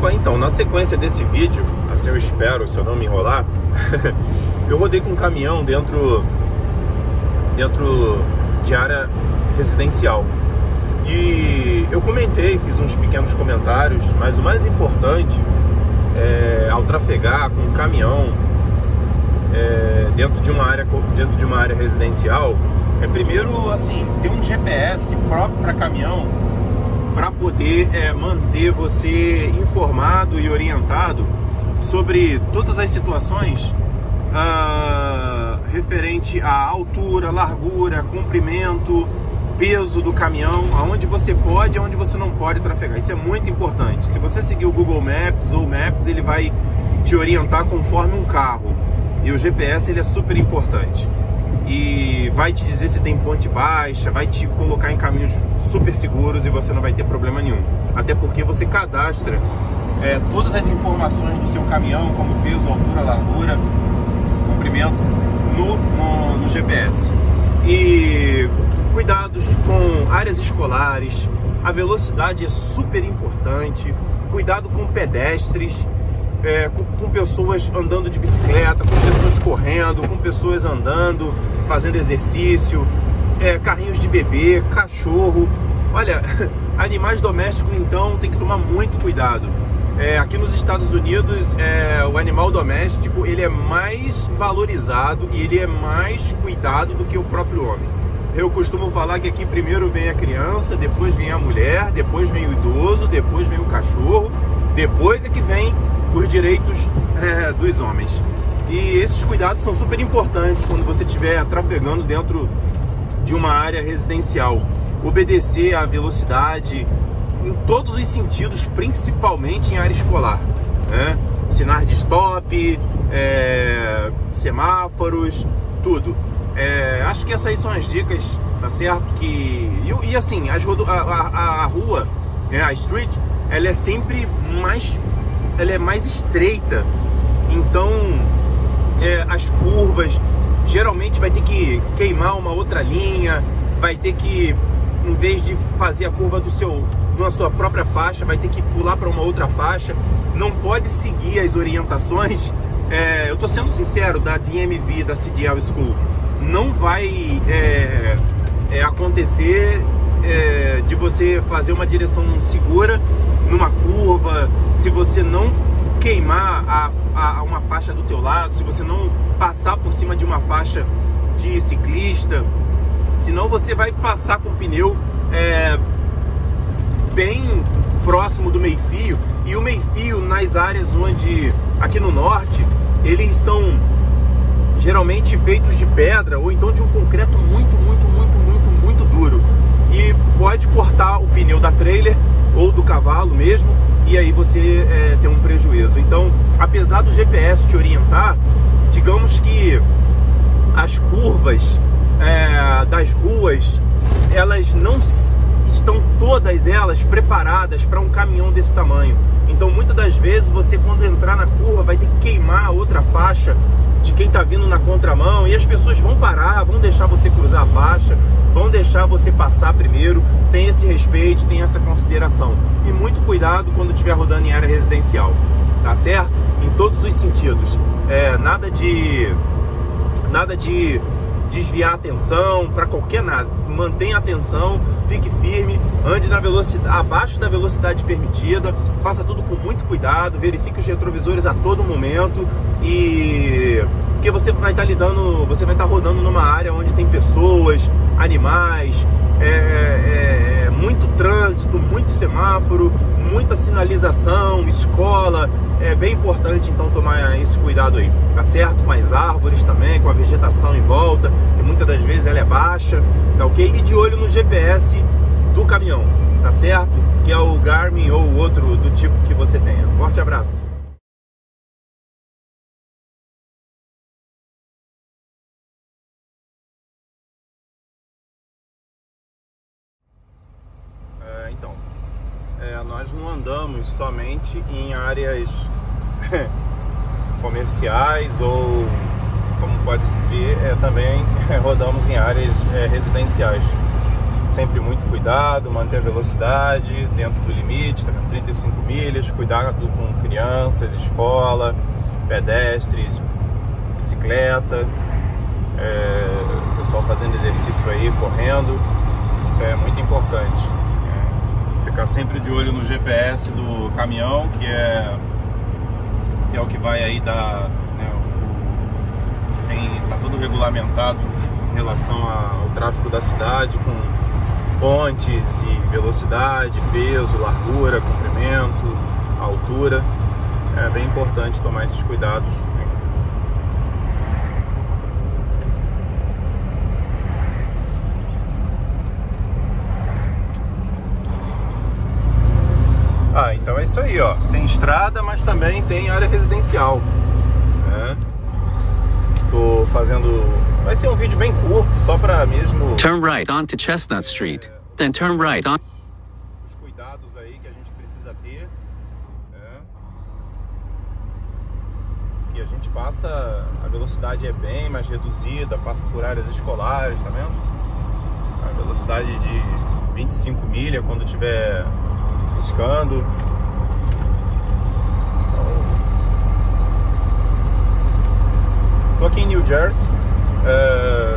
Opa, então, na sequência desse vídeo, assim eu espero, se eu não me enrolar, eu rodei com um caminhão dentro, dentro de área residencial. E eu comentei, fiz uns pequenos comentários, mas o mais importante é, ao trafegar com um caminhão é, dentro de uma área dentro de uma área residencial é primeiro assim ter um GPS próprio para caminhão para poder é, manter você informado e orientado sobre todas as situações uh, referente à altura, largura, comprimento, peso do caminhão, aonde você pode e aonde você não pode trafegar. Isso é muito importante. Se você seguir o Google Maps ou Maps, ele vai te orientar conforme um carro. E o GPS ele é super importante. E vai te dizer se tem ponte baixa, vai te colocar em caminhos super seguros e você não vai ter problema nenhum. Até porque você cadastra é, todas as informações do seu caminhão, como peso, altura, largura, comprimento, no, no, no GPS. E cuidados com áreas escolares, a velocidade é super importante, cuidado com pedestres, é, com, com, pessoas andando de bicicleta, com pessoas correndo, com pessoas andando, fazendo exercício, é, carrinhos de bebê, cachorro. Olha, animais domésticos então tem que tomar muito cuidado. É, aqui nos Estados Unidos, é, o animal doméstico ele é mais valorizado e ele é mais cuidado do que o próprio homem. Eu costumo falar que aqui primeiro vem a criança, depois vem a mulher, depois vem o idoso, depois vem o cachorro, depois é que vem os direitos é, dos homens. E esses cuidados são super importantes quando você estiver trafegando dentro de uma área residencial. Obedecer à velocidade em todos os sentidos, principalmente em área escolar. Né? Sinais de stop, é, semáforos, tudo. É, acho que essas são as dicas, tá certo? Que, e, e assim, as, a, a, a rua, né, a street, ela é sempre mais ela é mais estreita. Então, é, as curvas geralmente vai ter que queimar uma outra linha, vai ter que, em vez de fazer a curva do seu, na sua própria faixa, vai ter que pular para uma outra faixa. Não pode seguir as orientações. É, eu estou sendo sincero da DMV, da CDL School, não vai é, é acontecer é, de você fazer uma direção segura numa curva, se você não queimar a, a, uma faixa do teu lado, se você não passar por cima de uma faixa de ciclista, senão você vai passar com o pneu é, bem próximo do meio-fio. E o meio-fio nas áreas onde aqui no norte eles são geralmente feitos de pedra ou então de um concreto muito, muito, e pode cortar o pneu da trailer ou do cavalo mesmo e aí você é, tem um prejuízo. Então, apesar do GPS te orientar, digamos que as curvas é, das ruas elas não estão todas elas preparadas para um caminhão desse tamanho. Então, muitas das vezes você quando entrar na curva vai ter que queimar outra faixa de quem está vindo na contramão e as pessoas vão parar, vão deixar você cruzar a faixa, vão deixar você passar primeiro. Tem esse respeito, tem essa consideração. E muito cuidado quando estiver rodando em área residencial, tá certo? Em todos os sentidos. É, nada de nada de desviar a atenção para qualquer nada. Mantenha a atenção, fique firme, ande na velocidade abaixo da velocidade permitida, faça tudo com muito cuidado, verifique os retrovisores a todo momento e porque você vai estar lidando, você vai estar rodando numa área onde tem pessoas, animais, é, é, é trânsito, muito semáforo, muita sinalização, escola, é bem importante então tomar esse cuidado aí, tá certo? Com as árvores também, com a vegetação em volta, e muitas das vezes ela é baixa, tá ok? E de olho no GPS do caminhão, tá certo? Que é o Garmin ou outro do tipo que você tenha. Forte abraço! É, nós não andamos somente em áreas comerciais ou, como pode ver, é, também rodamos em áreas é, residenciais. sempre muito cuidado, manter a velocidade dentro do limite, tá 35 milhas, cuidado com crianças, escola, pedestres, bicicleta, é, pessoal fazendo exercício aí, correndo, isso é muito importante. Ficar sempre de olho no GPS do caminhão, que é, que é o que vai aí dar. Né, tem, tá todo regulamentado em relação ao tráfego da cidade, com pontes e velocidade, peso, largura, comprimento, altura. É bem importante tomar esses cuidados. Ah, então é isso aí, ó. Tem estrada, mas também tem área residencial. Né? Tô fazendo. Vai ser um vídeo bem curto, só para mesmo. Turn right onto Chestnut Street, then turn right on. Os cuidados aí que a gente precisa ter. Né? E a gente passa. A velocidade é bem mais reduzida, passa por áreas escolares, tá vendo? A velocidade de 25 milha quando tiver piscando. Tô aqui em New Jersey. É,